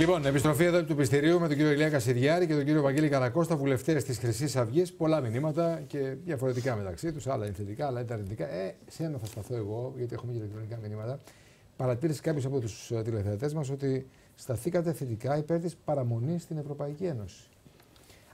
Λοιπόν, επιστροφή εδώ του Πιστηρίου με τον κύριο Ηλία Κασιδιάρη και τον κύριο Βαγγέλη Καρακώστα, βουλευτές της Χρυσής Αυγής. Πολλά μηνύματα και διαφορετικά μεταξύ τους. Άλλα είναι θετικά, άλλα είναι αρνητικά. Ε, σε ένα θα σταθώ εγώ, γιατί έχουμε και ηλεκτρονικά μηνύματα. Παρατήρησε κάποιος από τους τηλεθεατές μας ότι σταθήκατε θετικά υπέρ της παραμονής στην Ευρωπαϊκή Ένωση.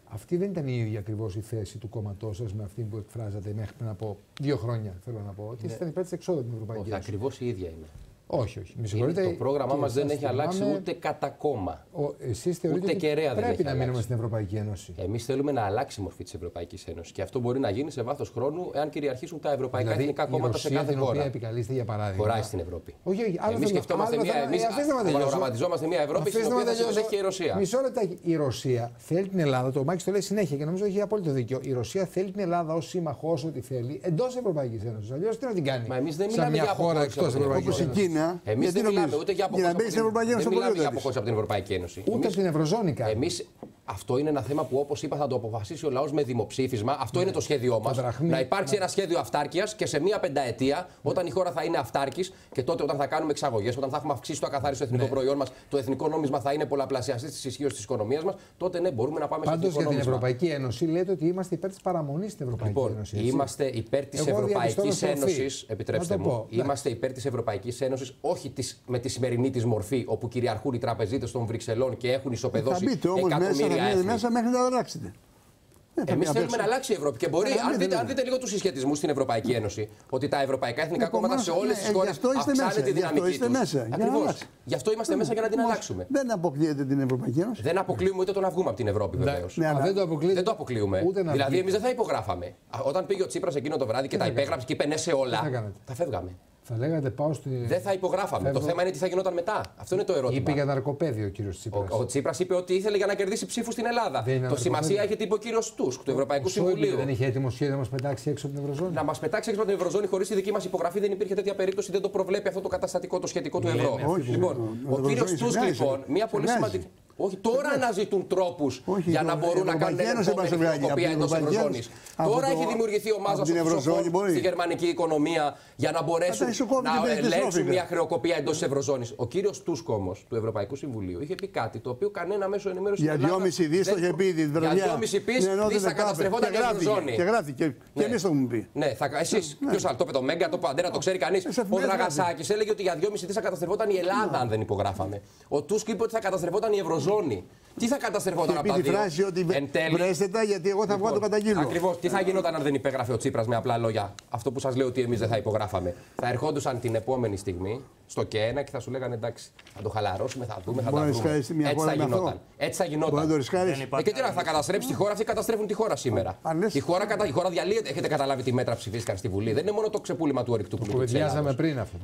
Αυτή δεν ήταν η ίδια ακριβώς η θέση του κόμματός σας με αυτή που εκφράζατε μέχρι πριν από δύο χρόνια. Θέλω να πω ότι ναι. ήταν υπέρ της εξόδου την Ευρωπαϊκή Ένωση. Ακριβώς η ίδια είναι. Όχι, όχι. Με συγχωρείτε. Το πρόγραμμά μας δεν έχει αλλάξει ούτε κατά κόμμα. Εσείς θεωρείτε ούτε ότι πρέπει να μείνουμε στην Ευρωπαϊκή Ένωση; Εμείς θέλουμε να αλλάξει η μορφή της Ευρωπαϊκής Ένωσης. Και αυτό μπορεί να γίνει σε βάθος χρόνου εάν κυριαρχήσουν τα ευρωπαϊκά δηλαδή, εθνικά κόμματα σε κάθε την χώρα. οποία επικαλείστε για παράδειγμα. Χωράει στην Ευρώπη. Όχι, όχι. Εμείς σκεφτόμαστε μια. Εμείς προγραμματιζόμαστε μια Ευρώπη στην οποία θα έχει και η Ρωσία. Μισό λεπτά. Η Ρωσία θέλει την Ελλάδα, το Μάκης το λέει συνέχεια και νομίζω έχει απόλυτο δίκιο. Η Ρωσία θέλει την Ελλάδα ως σύμμαχο ό,τι θέλει εντός Ευρωπαϊκής Ένωσης. Αλλιώς τι να την κάνει. Μα εμείς δεν μιλάμε για χώρα εκτός Ευρωπαϊκής Ένωση. Εμείς δεν μιλάμε ούτε για αποχώρηση από την Ευρωπαϊκή Ένωση. Ούτε από την Ευρωζώνη Εμεί αυτό είναι ένα θέμα που, όπως είπα, θα το αποφασίσει ο λαός με δημοψήφισμα. Αυτό είναι το σχέδιό μας. Να υπάρξει ένα σχέδιο αυτάρκειας και σε μία πενταετία, όταν η χώρα θα είναι αυτάρκης και τότε όταν θα κάνουμε εξαγωγές, όταν θα έχουμε αυξήσει το ακαθάριστο εθνικό ναι. προϊόν μας, το εθνικό νόμισμα θα είναι πολλαπλασιαστής της ισχύως της οικονομίας μας, τότε ναι, μπορούμε να πάμε Πάντως, σε Πάντως για την Ευρωπαϊκή Ένωση λέτε ότι είμαστε υπέρ της παραμονής στην Ευρωπαϊκή λοιπόν, Ένωση. Έτσι. Είμαστε υπέρ της Ευρωπαϊκής Ένωσης. Επιτρέψτε μου. Είμαστε υπέρ της Ευρωπαϊκής Ένωσης, όχι με τη σημερινή της μορφή, όπου κυριαρχούν οι τραπεζίτες των Βρυξελών και έχουν ισοπεδώσει εκατομμύρια μέσα μέχρι να αλλάξετε. Εμείς θέλουμε να αλλάξει η Ευρώπη. Και μπορεί, αν δείτε, αν δείτε λίγο τους συσχετισμούς στην Ευρωπαϊκή Ένωση, ότι τα ευρωπαϊκά εθνικά κόμματα σε όλες τις χώρες αυξάνουν τη δυναμική τους. Ακριβώς. Γι' αυτό είμαστε μέσα για να την αλλάξουμε. Δεν αποκλείεται την Ευρωπαϊκή Ένωση. Δεν αποκλείουμε ούτε το να βγούμε από την Ευρώπη βεβαίως. Δεν το αποκλείουμε. Δηλαδή, εμείς δεν θα υπογράφαμε. Όταν πήγε ο Τσίπρας εκείνο το βράδυ και τα υπέγραψε και είπε ναι σε όλα, θα φεύγαμε. Θα λέγατε πάω στη. Δεν θα υπογράφαμε. Φεύγω... Το θέμα είναι τι θα γινόταν μετά. Αυτό είναι το ερώτημα. Είπε για ναρκοπαίδιο ο κύριος Τσίπρας. Ο, ο Τσίπρας είπε ότι ήθελε για να κερδίσει ψήφους στην Ελλάδα. Το σημασία έχει είπε ο κύριος Τούσκ του Ευρωπαϊκού Συμβουλίου. Δεν είχε έτοιμο σχέδιο να μας πετάξει έξω από την Ευρωζώνη. Να μας πετάξει έξω από την Ευρωζώνη χωρίς τη δική μας υπογραφή δεν υπήρχε τέτοια περίπτωση. Δεν το προβλέπει αυτό το καταστατικό το σχετικό του ευρώ. Λοιπόν, ο κύριος Τούσκ λοιπόν, μια πολύ σημαντική. Όχι, τώρα αναζητούν τρόπους για να μπορούν να κάνουν την χρεοκοπία εντός Ευρωζώνης. Τώρα έχει δημιουργηθεί ομάδα στη γερμανική οικονομία για να μπορέσουν να ελέγξουν μια χρεοκοπία εντός Ευρωζώνης. Ο κύριος Τούσκ όμως του Ευρωπαϊκού Συμβουλίου είχε πει κάτι το οποίο κανένα μέσο ενημέρωσης Για 2,5 δις το είχε πει. Για 2,5 δις θα καταστρεφόταν η Ευρωζώνη. Και γράφει και εμείς το έχουμε πει. Ναι, εσείς ποιος άλλο το είπε το Μέγκα, το Παντέρα, το ξέρει κανείς. Ο Δραγασάκη έλεγε ότι για 2,5 δις θα καταστρεφόταν η Ελλάδα αν δεν υπογράφαμε. Ο Τούσκ είπε ότι θα καταστρεφόταν η Ευρωζώνη ζώνη. Τι θα καταστρεφόταν από τα δύο; φράση ότι βρέστε τα γιατί εγώ θα βγω το λοιπόν, καταγγείλω. Ακριβώς. Τι θα γινόταν αν δεν υπέγραφε ο Τσίπρας με απλά λόγια; Αυτό που σας λέω ότι εμείς δεν θα υπογράφαμε. Θα ερχόντουσαν την επόμενη στιγμή στο ΚΕΝΑ και θα σου λέγανε εντάξει, θα το χαλαρώσουμε, θα δούμε, θα τα δούμε. Έτσι θα γινόταν. Έτσι θα γινόταν. Ε, και τι θα καταστρέψει τη χώρα, αυτοί καταστρέφουν τη χώρα σήμερα. Η χώρα, η χώρα διαλύεται. Έχετε καταλάβει τι μέτρα ψηφίστηκαν στη Βουλή. Δεν είναι μόνο το ξεπούλημα του ορυκτού πλούτου. Κουβεντιάζαμε πριν αυτό.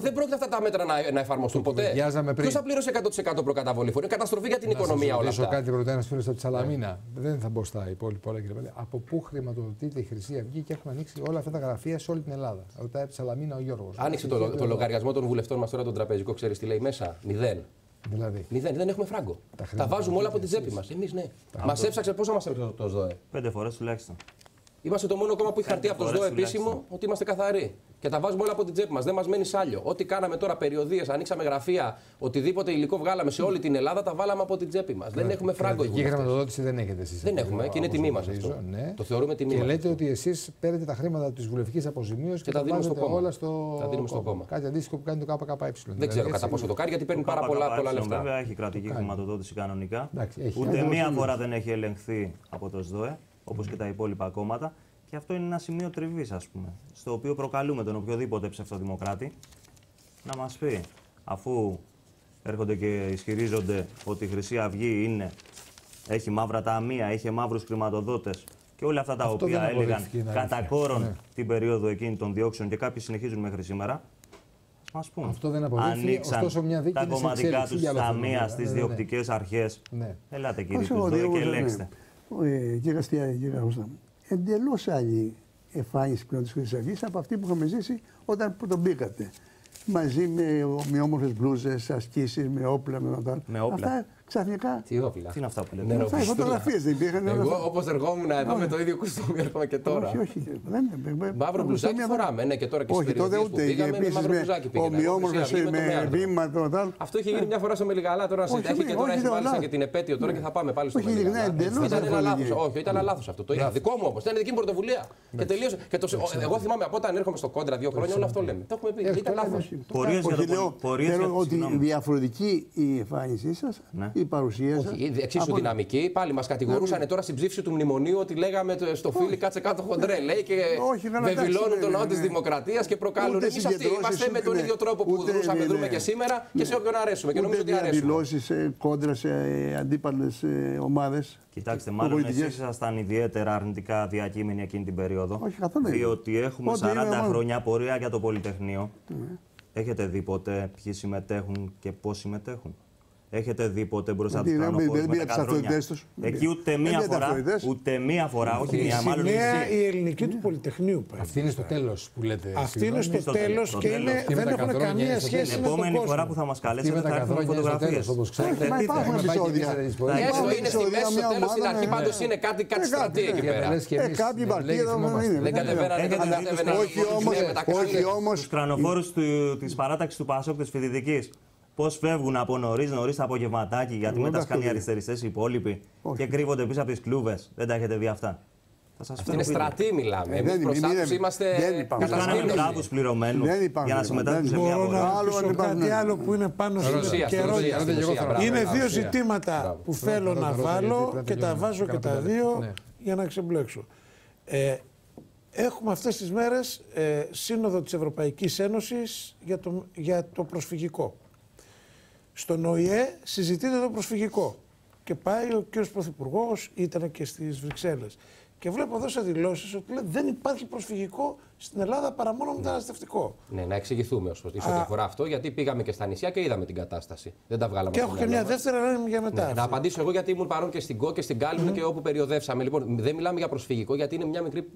Δεν πρόκειται αυτά τα μέτρα να εφαρμοστούν ποτέ. Ποιος θα πλήρωσε 100% προκαταβολή; Φορή. Καταστροφή για την οικονομία όλα αυτά. κάτι πρώτα ένας φίλος από τη Σαλαμίνα. Δεν θα μπω στα υπόλοιπα όλα κύριε Από πού χρηματοδοτείται η Χρυσή Αυγή και έχουν ανοίξει όλα αυτά τα γραφεία σε όλη την Ελλάδα; Ρωτάει από τη Σαλαμίνα ο Γιώργος. Άνοιξε το λογαριασμό των βουλευτών μας τώρα τον τραπεζικό, ξέρεις τι λέει μέσα; Μηδέν. Δηλαδή. Μηδέν, δεν έχουμε φράγκο. Τα, τα βάζουμε όλα από την τσέπη μας. Εμείς ναι. Μας έψαξε πόσο μας έψαξε; Το ΣΔΟΕ. Πέντε φορές τουλάχιστον. Είμαστε το μόνο κόμμα που έχει χαρτί από το ΣΔΟΕ επίσημο ότι είμαστε καθαροί. Και τα βάζουμε όλα από την τσέπη μας. Δεν μας μένει σάλιο. Ό,τι κάναμε τώρα, περιοδίες, ανοίξαμε γραφεία, οτιδήποτε υλικό βγάλαμε σε όλη την Ελλάδα, τα βάλαμε από την τσέπη μας. Δεν έχουμε φράγκο. Η χρηματοδότηση δεν έχετε εσείς. Δεν έχουμε και είναι τιμή μας αυτό. Ναι. Το θεωρούμε τιμή. Και λέτε ότι εσείς παίρνετε τα χρήματα της βουλευτικής αποζημίωσης και, τα δίνουμε στο κόμμα. Όλα στο τα δίνουμε στο κόμμα. Κάτι αντίστοιχο που κάνει το ΚΚΕ. Δεν ξέρω κατά πόσο το κάνει γιατί παίρνει πάρα πολλά λεφτά. Βέβαια έχει κρατική χρηματοδότηση κανονικά. Ούτε μία φορά δεν έχει ελεγχθεί από το ΣΔΟΕ όπως και τα υπόλοιπα κόμματα. Και αυτό είναι ένα σημείο τριβής, ας πούμε, στο οποίο προκαλούμε τον οποιοδήποτε ψευτοδημοκράτη να μας πει, αφού έρχονται και ισχυρίζονται ότι η Χρυσή Αυγή είναι, έχει μαύρα ταμεία, έχει μαύρους χρηματοδότες και όλα αυτά τα αυτό οποία έλεγαν κατά κόρον ναι. την περίοδο εκείνη των διώξεων και κάποιοι συνεχίζουν μέχρι σήμερα. Μα πούμε. Αυτό δεν Ανοίξαν ωστόσο μια δίκη τα κομματικά τους ταμεία στις ναι, ναι, διοκτικές αρχές. Ελάτε κύριε και ελέγξτε. Κύριε κύριε εντελώς άλλη εμφάνιση πλέον της Χρυσής Αυγής από αυτή που είχαμε ζήσει όταν τον μπήκατε. Μαζί με, με όμορφες μπλούζες, ασκήσεις, με όπλα, με Με όπλα. Αυτά Ξαφνικά. Τι όπλα. Τι είναι αυτά που λέτε; Αυτά οι φωτογραφίες δεν υπήρχαν. Εγώ όπως ερχόμουν εδώ με το ίδιο κουστούμι έρχομαι και τώρα. Όχι, όχι. Μαύρο μπλουζάκι φοράμε. Ναι, και τώρα και Όχι, τότε ούτε. Πήγαμε με μαύρο μπλουζάκι. Ομοιόμορφες με βήματα. Αυτό είχε γίνει μια φορά στο Μελιγαλά τώρα συντάχει και τώρα έχει μάλιστα και την επέτειο τώρα και θα πάμε πάλι στο Μελιγαλά. Ήταν ένα λάθος. Όχι, ήταν λάθος αυτό. Το είχα δικό μου όμως. Ήταν δική μου πρωτοβουλία. Και τελείωσε. Εγώ θυμάμαι από όταν έρχομαι στο κόντρα δύο χρόνια όλο αυτό λέμε. Το έχουμε πει. Ήταν λάθος. Θέλω ότι διαφορετική η εμφάνισή σας, ναι. Η παρουσία σας. Εξίσου δυναμική. Πάλι μας κατηγορούσαν τώρα στην ψήφιση του μνημονίου ότι λέγαμε στο φίλι κάτσε κάτω χοντρέ. Λέει και βεβηλώνουν τον ναό της Δημοκρατίας και προκάλουν. Εμείς αυτοί είμαστε με τον ίδιο τρόπο που δρούσαμε, δρούμε και σήμερα και σε όποιον αρέσουμε. Και νομίζω ότι αρέσουμε. δηλώσει κόντρα σε αντίπαλες ομάδες. Κοιτάξτε, μάλλον εσείς ήσασταν ιδιαίτερα αρνητικά διακείμενοι εκείνη την περίοδο. Όχι, καθόλου. Διότι έχουμε 40 χρόνια πορεία για το Πολυτεχνείο. Έχετε δει ποτέ ποιοι συμμετέχουν και πώς συμμετέχουν; Έχετε δει ποτέ μπροστά τους πλανοφόρου με τα Εκεί ούτε μία φορά, ούτε μία φορά, όχι μία, μάλλον η ελληνική του Πολυτεχνείου πάει. Αυτή είναι στο τέλος που λέτε. Αυτή είναι στο τέλος και δεν έχουν καμία σχέση με τον Την επόμενη φορά που θα μας καλέσετε θα έρθουν φωτογραφίες. Μα υπάρχουν επεισόδια. είναι στη μέση, στο τέλος, στην αρχή πάντως είναι κάτι στρατή εκεί πέρα. Κάποιοι βαρκοί δεν κατεβαίνανε. Όχι όμως. Του κρανοφόρου τη παράταξη τους Πασόκ της Φοιτητική Πώς φεύγουν από νωρίς νωρίς τα απογευματάκι, γιατί μετά σκάνε οι αριστεριστές οι υπόλοιποι και κρύβονται πίσω από τις κλούβες. Δεν τα έχετε δει αυτά. Αυτή είναι στρατή, μιλάμε. Εμείς μπροστά του είμαστε κατασκήνωση. Κάναμε πληρωμένους για να συμμετάσχουν σε μια αγορά. Κάτι άλλο που είναι πάνω στην καιρό. Είναι δύο ζητήματα που θέλω να βάλω και τα βάζω και τα δύο ναι. για να ξεμπλέξω. Ε, έχουμε αυτές τις μέρες ε, σύνοδο της Ευρωπαϊκής Ένωσης για το, για το προσφυγικό. Στον ΟΗΕ συζητείται το προσφυγικό. Και πάει ο κ. Πρωθυπουργός, ήταν και στις Βρυξέλλες. Και βλέπω εδώ σε δηλώσεις ότι λέει, δεν υπάρχει προσφυγικό στην Ελλάδα παρά μόνο μεταναστευτικό. Ναι, να εξηγηθούμε ως ό,τι αφορά αυτό, γιατί πήγαμε και στα νησιά και είδαμε την κατάσταση. Δεν τα βγάλαμε Και έχω και μια δεύτερη ερώτηση για μετά. Ναι, να απαντήσω εγώ γιατί ήμουν παρόν και στην ΚΟ και στην Κάλυμνο mm-hmm. και όπου περιοδεύσαμε. Λοιπόν, δεν μιλάμε για προσφυγικό, γιατί είναι μια μικρή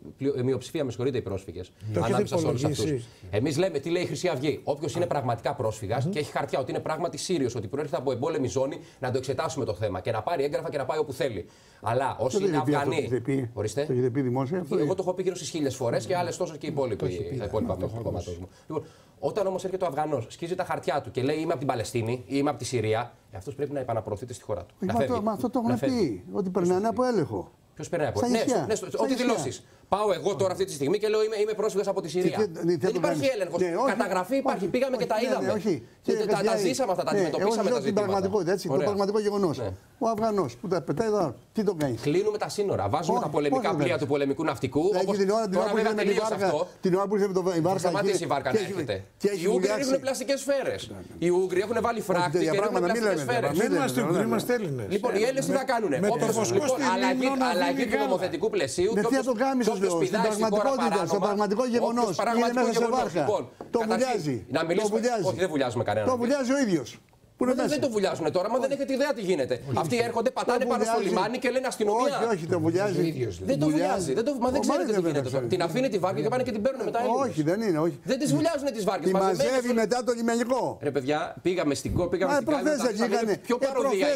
μειοψηφία, με συγχωρείτε, οι πρόσφυγες. Ανάμεσα σε όλους αυτούς. Εμείς λέμε τι λέει η Χρυσή Αυγή; Όποιος είναι πραγματικά πρόσφυγας mm-hmm. και έχει χαρτιά ότι είναι πράγματι Σύριος, ότι προέρχεται από εμπόλεμη ζώνη, να το εξετάσουμε το θέμα και να πάρει έγγραφα και να πάει όπου θέλει. Αλλά όσοι είναι Αφγανοί. Το έχετε πει δημόσια. Εγώ το έχω πει γύρω στις χίλιες φορές και άλλες τόσο και οι υπόλοιποι υπόλοιπα μέλη του κόμματος μου. Λοιπόν, όταν όμως έρχεται ο Αφγανός, σκίζει τα χαρτιά του και λέει Είμαι από την Παλαιστίνη ή Είμαι από τη Συρία, ε, αυτός πρέπει να επαναπροωθείται στη χώρα του. Μα αυτό το έχουν πει, ότι περνάνε από έλεγχο. Ποιος περνάει από έλεγχο; Ναι, ναι, ό,τι δηλώσεις. Πάω εγώ τώρα αυτή τη στιγμή και λέω είμαι, είμαι πρόσφυγας από τη Συρία. Και, δεν υπάρχει έλεγχος. Ναι, Καταγραφή υπάρχει. Όχι, Πήγαμε όχι, και τα ναι, ναι, είδαμε. Ναι, και τα, τα ζήσαμε αυτά, τα αντιμετωπίσαμε τα ζητήματα. Πραγματικότητα, έτσι, το πραγματικό γεγονός. Ο Αφγανός που τα πετάει εδώ, τι τον κάνει; Κλείνουμε τα σύνορα. Βάζουμε τα πολεμικά πλοία του πολεμικού ναυτικού. Τώρα βέβαια τελείωσε αυτό. Την ώρα που ήρθε με το βάρκα. Σταματήσει η βάρκα να έρχεται. Οι Ούγγροι έχουν πλαστικές σφαίρες. Οι Ούγγροι έχουν βάλει φράκτη και έχουν πλαστικές σφαίρες. Δεν είμαστε Ούγγροι, είμαστε Έλληνες. Λοιπόν, οι Έλληνες τι θα κάνουν. Αλλαγή του νομοθετικού πλαισίου. Τι θα το κάνει στο πραγματικότητα, στο πραγματικός γεγονός. Είναι μέσα σε βάρκα. Λοιπόν, το βουλιάζει. Να μιλήσουμε. Όχι, δεν βουλιάζουμε κανέναν. Το βουλιάζει ο ίδιος. Που δεν, δεν το βουλιάζουν τώρα, μα δεν έχετε ιδέα τι γίνεται. Αυτοί έρχονται, πατάνε πάνω στο λιμάνι και λένε αστυνομία. Όχι, όχι, το βουλιάζει. Δεν το βουλιάζει. Δεν το, μα δεν ξέρετε τι γίνεται τώρα. Την αφήνει τη βάρκα και πάνε και την παίρνουν μετά. Όχι, δεν είναι. Όχι. Δεν τις βουλιάζουν τις βάρκες. Τη μαζεύει μετά το λιμενικό. Ρε παιδιά, πήγαμε στην κόπη, πήγαμε στην κόπη. Πιο παροδία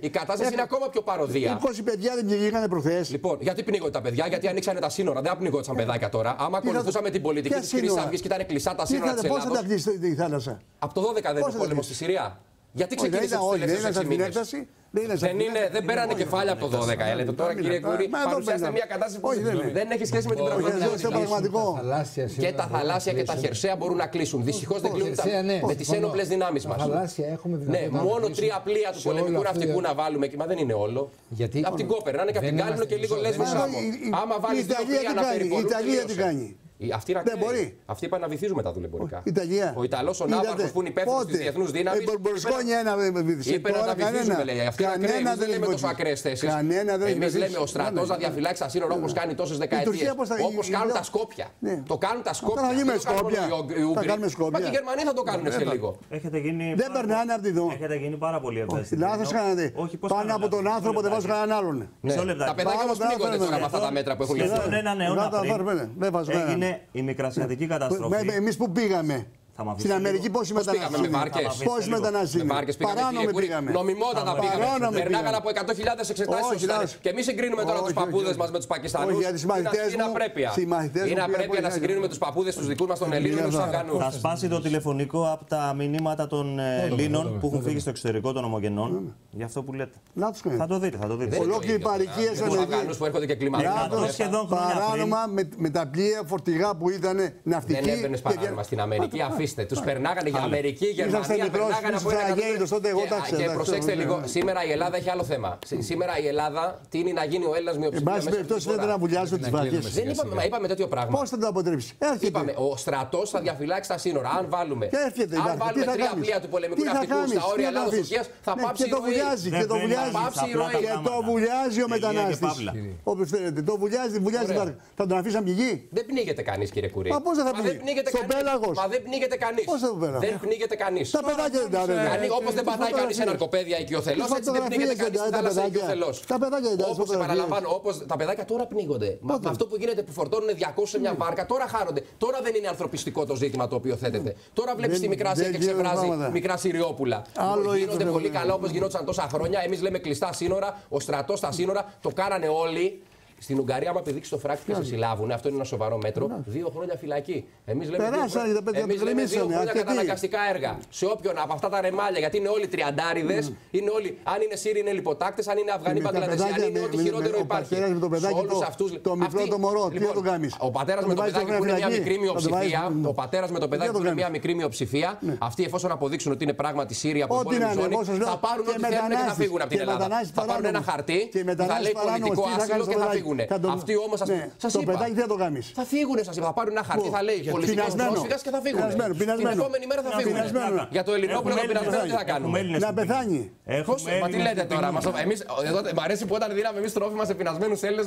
η κατάσταση. είναι ακόμα πιο παροδία. 20 παιδιά δεν πήγανε προχθές. Λοιπόν, γιατί πνίγονται τα παιδιά, γιατί ανοίξανε τα σύνορα. Δεν πνίγονταν παιδάκια τώρα. Άμα ακολουθούσαμε την πολιτική της Χρυσή Αυγή και ήταν κλειστά τα σύνορα της Ελλάδα. Πώς θα τα κλείσει η θάλασσα; Από το 12 δεν είναι πόλεμος στη Συρία. Γιατί ξεκίνησες του τελευταίου μήνες; Δεν, είναι δεν, είναι, δεν πέρανε κεφάλαια από το 12. Λέτε τώρα, κύριε Κούρη, παρουσιάστε μια κατάσταση που δεν έχει σχέση με την πραγματικότητα. Και τα θαλάσσια και τα χερσαία μπορούν να κλείσουν. Δυστυχώς δεν κλείνουν ναι. με τις ένοπλες δυνάμεις μας. Ναι, μόνο τρία πλοία του πολεμικού ναυτικού να βάλουμε εκεί. Μα δεν είναι όλο. Από την Κόπερ, να είναι και από την Κάλυμνο και λίγο λες Άμα βάλεις δύο πλοία να περιπολούν. Η Ιταλία τι κάνει; Αυτή δεν μπορεί. Αυτοί είπαν να βυθίζουμε τα δουλεμπορικά. Ιταλία. Ο Ιταλός ο Ναύαρχος που είναι υπεύθυνος της διεθνούς δύναμης. Η Μπορσκόνια ένα βυθίζει. Είπε να τα βυθίζουμε, λέει. Αυτή κανένα δεν λέμε τόσο ακραίε θέσει. Εμείς λέμε ο στρατός να διαφυλάξει τα σύνορα όπως κάνει τόσες δεκαετίες. Όπως κάνουν τα Σκόπια. Ναι. Το κάνουν τα Σκόπια. Θα γίνουμε Σκόπια. Μα και οι Γερμανοί θα το κάνουν σε λίγο. Δεν περνάνε από τη δω. Έχετε γίνει πάρα πολύ ευαίσθητοι. Λάθος κάνατε. Πάνω από τον άνθρωπο δεν βάζω κανέναν άλλον. Τα παιδάκια μας πνίγονται τώρα με αυτά τα μέτρα που έχουν ληφθεί. Έγινε η μικρασιατική καταστροφή. Εμείς που πήγαμε. Στην Αμερική πόσοι μετανάστες είναι; Πόσοι μετανάστες είναι; Παράνομοι πήγαμε. Νομιμότατα πήγαμε. Περνάγανε από 100.000 εξετάσεις Και εμείς συγκρίνουμε τώρα τους παππούδες μας με τους Πακιστανού. Είναι απρέπεια. Είναι απρέπεια να συγκρίνουμε τους παππούδες τους δικούς μας των Ελλήνων με τους Αφγανούς. Θα σπάσει το τηλεφωνικό από τα μηνύματα των ε, Ελλήνων που έχουν φύγει στο εξωτερικό των ομογενών. Για αυτό που λέτε. Θα το δείτε. Θα το δείτε. Ολόκληρη παροικία σαν Αφγανούς που έρχονται και κλιματίζονται. Παράνομα με τα πλοία φορτηγά που ήταν ναυτικοί. Δεν έμπαινες παράνομα στην Αμερική. Αφήστε. Τους περνάγανε για Αμερική, Γερμανία. Περνάγανε από ένα Και προσέξτε λίγο. Σήμερα η Ελλάδα έχει άλλο θέμα. Σήμερα η Ελλάδα τίνει να γίνει ο Έλληνας μειοψηφία. Εν πάση περιπτώσει δεν να βουλιάζω τις βαρκέ. Δεν είπαμε, είπαμε τέτοιο πράγμα. Πώς θα το αποτρέψεις; Είπαμε, ο στρατός θα διαφυλάξει τα σύνορα. Αν βάλουμε, αν βάλουμε τρία πλοία του πολεμικού ναυτικού στα όρια Ελλάδα-Τουρκία, θα πάψει η ροή. Και το βουλιάζει. Και το βουλιάζει ο μετανάστης. Όπως θέλετε. Το βουλιάζει, βουλιάζει. Θα τον αφήσαν πηγή. Δεν πνίγεται κανείς, κύριε Κουρί. Μα πώς δεν θα πνίγεται. Στον πέλαγο. Μα δεν πνίγεται κανείς. Δεν πνίγεται κανείς. Τα παιδάκια δεν τα Όπως δεν πατάει κανείς σε ναρκοπαίδια οικειοθελώ, έτσι δεν πνίγεται κανείς στην θάλασσα οικειοθελώ. Τα παιδάκια δεν Όπως επαναλαμβάνω, όπως τα παιδάκια τώρα πνίγονται. Με αυτό που γίνεται που φορτώνουν 200 σε μια βάρκα, τώρα χάρονται. Τώρα δεν είναι ανθρωπιστικό το ζήτημα το οποίο θέτεται. Τώρα βλέπεις τη μικρά και ξεβράζει μικρά Συριόπουλα. Γίνονται πολύ καλά όπως γινόταν τόσα χρόνια. Εμείς λέμε κλειστά σύνορα, ο στρατός στα σύνορα, το κάνανε όλοι. Στην Ουγγαρία, άμα πηδήξει το φράκτη και σε συλλάβουν, αυτό είναι ένα σοβαρό μέτρο, δύο χρόνια φυλακή. Εμείς λέμε, Περάσαν, δύο, εμείς λέμε δύο χρόνια καταναγκαστικά έργα. Σε όποιον από αυτά τα ρεμάλια, γιατί είναι όλοι τριαντάριδες, είναι όλοι, αν είναι Σύριοι είναι λιποτάκτες, αν είναι Αφγανοί Παγκλαντεσί, αν είναι ό,τι χειρότερο υπάρχει. Με το παιδάκι το μικρό το μωρό, τι θα το κάνεις; Ο πατέρας με το παιδάκι που είναι μια μικρή μειοψηφία, ο πατέρας με το παιδάκι που είναι μια μικρή μειοψηφία, αυτοί εφόσον αποδείξουν ότι είναι πράγματι Σύριοι από την ζώνη, θα πάρουν ό,τι θέλουν και θα φύγουν από την Ελλάδα. Θα πάρουν ένα χαρτί που θα λέει πολιτικό άσυλο και θα φύγουν φύγουν. Αυτοί όμως σας Το παιδάκι τι θα το κάνεις; Θα φύγουν, σας είπα. Θα πάρουν ένα χαρτί, θα λέει πολιτικό πρόσφυγα και θα φύγουν. Την επόμενη μέρα θα φύγουν. Για το ελληνόπουλο το πεινασμένο τι θα κάνουμε; Να πεθάνει. Μα τι λέτε τώρα. Μ' αρέσει που όταν δίναμε εμείς τρόφιμα σε πεινασμένους Έλληνες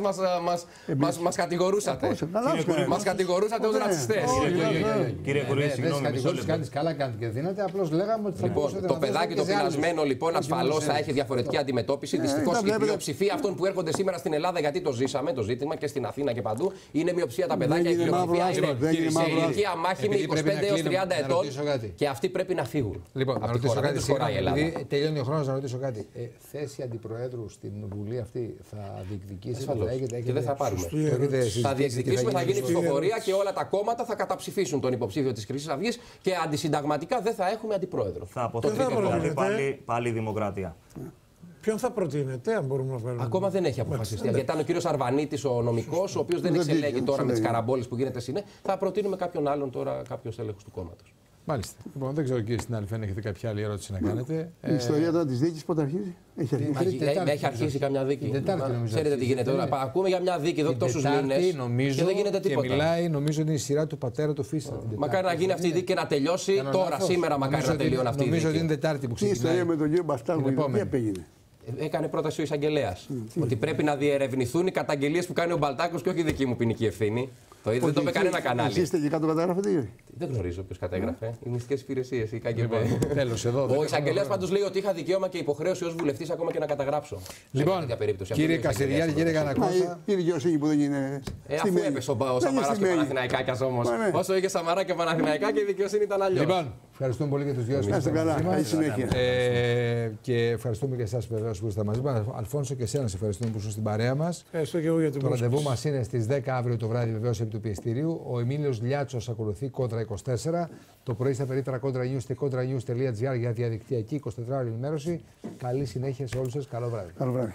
μα κατηγορούσατε. Μας κατηγορούσατε ως ρατσιστές. Κύριε Κουρί, συγγνώμη. Κάνει καλά, κάνετε και δίνετε. Απλώς λέγαμε ότι θα Λοιπόν, το παιδάκι το πεινασμένο λοιπόν ασφαλώς θα έχει διαφορετική αντιμετώπιση. Δυστυχώς η πλειοψηφία αυτών που έρχονται σήμερα στην Ελλάδα γιατί το ζήσαμε το ζήτημα και στην Αθήνα και παντού. Είναι μειοψηφία τα παιδάκια. Η πλειοψηφία είναι σε ηλικία μάχημη 25 έως 30 ετών. Και αυτοί πρέπει να φύγουν. Λοιπόν, να ρωτήσω κάτι. Επειδή τελειώνει ο χρόνος, να ρωτήσω κάτι. Ε, θέση αντιπροέδρου στην Βουλή αυτή θα διεκδικήσει. Και δεν θα πάρουμε. Θα διεκδικήσουμε, θα γίνει ψηφοφορία και όλα τα κόμματα θα καταψηφίσουν τον υποψήφιο της Χρυσής Αυγής και αντισυνταγματικά δεν θα έχουμε αντιπρόεδρο. Θα αποθεθεί πάλι, πάλι δημοκρατία. Ποιον θα προτείνετε, αν μπορούμε να βάλουμε. Ακόμα δεν έχει αποφασιστεί. Γιατί ήταν ο κύριος Αρβανίτης, ο νομικός, ο οποίος δεν εξελέγει τώρα με τις καραμπόλες που γίνεται συνέ. Θα προτείνουμε κάποιον άλλον τώρα, κάποιο έλεγχο του κόμματος. Μάλιστα. Λοιπόν, δεν ξέρω κύριε Συνάδελφε αν έχετε κάποια άλλη ερώτηση να κάνετε. Η ιστορία τώρα της δίκης πότε αρχίζει; Έχει αρχίσει. Έχει, έχει αρχίσει καμιά δίκη. Ξέρετε τι γίνεται τώρα. Ακούμε για μια δίκη εδώ τόσους μήνες και δεν γίνεται τίποτα. Και μιλάει, νομίζω ότι είναι η σειρά του πατέρα του Φίστα. Μακάρι να γίνει αυτή η δίκη και να τελειώσει τώρα, σήμερα, μακάρι να τελειώνει αυτή η δίκη. Νομίζω ότι είναι Τετάρτη που ξεκινάει. Η ιστορία με τον κύριο Μπαστάκο, τι απέγινε έκανε πρόταση ο εισαγγελέας. Ότι πρέπει να διερευνηθούν οι καταγγελίες που κάνει ο Μπαλτάκος και όχι η δική μου ποινική ευθύνη. Το είδε, δεν το είπε κανένα κανάλι. Εσείς είστε και κάτω κατάγραφε ή Δεν γνωρίζω ποιος κατέγραφε. Οι μυστικές υπηρεσίες, η ΚΑΚΕΠ. Τέλος εδώ. Ο εισαγγελέας πάντως λέει ότι είχα δικαίωμα και υποχρέωση ως βουλευτής ακόμα και να καταγράψω. Λοιπόν, κύριε Κασιδιάρη, κύριε Κανακόσα. Η δικαιοσύνη που δεν είναι. Ε, αφού έπεσε ο Σαμαράς και ο Παναθηναϊκάκιας όμως. Ναι. Όσο είχε Σαμαρά και Παναθηναϊκά και η δικαιοσύνη ήταν αλλιώς. Λοιπόν, ευχαριστούμε πολύ για τους δυο σας. καλά. συνέχεια. Ε, και ευχαριστούμε και εσάς βεβαίως που είστε μαζί μας. Αλφόνσο και εσένα ευχαριστούμε που είστε στην παρέα μας. Ευχαριστώ και εγώ για την Το ραντεβού μας είναι στις 10 αύριο το βράδυ βεβαίως επί του πιεστηρίου. Ο Εμίλιος Λιάτσος ακολουθεί κόντρα 24. Το πρωί στα περίπτερα κόντρα news και κόντρα news.gr για διαδικτυακή 24 ώρη ενημέρωση. Καλή συνέχεια σε όλους σας. Καλό βράδυ. Καλό βράδυ.